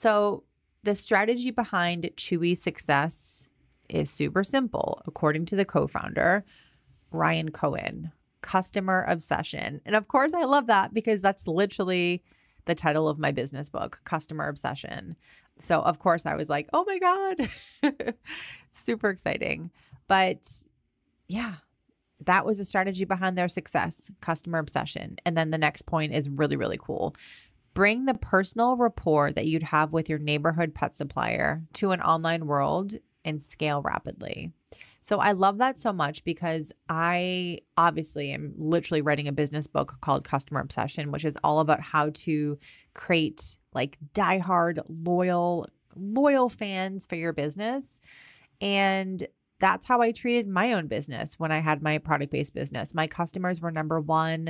So, the strategy behind Chewy's success is super simple, according to the co founder, Ryan Cohen customer obsession. And of course, I love that because that's literally the title of my business book, Customer Obsession. So, of course, I was like, oh my God, super exciting. But yeah, that was a strategy behind their success, customer obsession. And then the next point is really, really cool. Bring the personal rapport that you'd have with your neighborhood pet supplier to an online world and scale rapidly. So I love that so much because I obviously am literally writing a business book called Customer Obsession, which is all about how to create like diehard, loyal, loyal fans for your business. And that's how I treated my own business when I had my product based business. My customers were number one.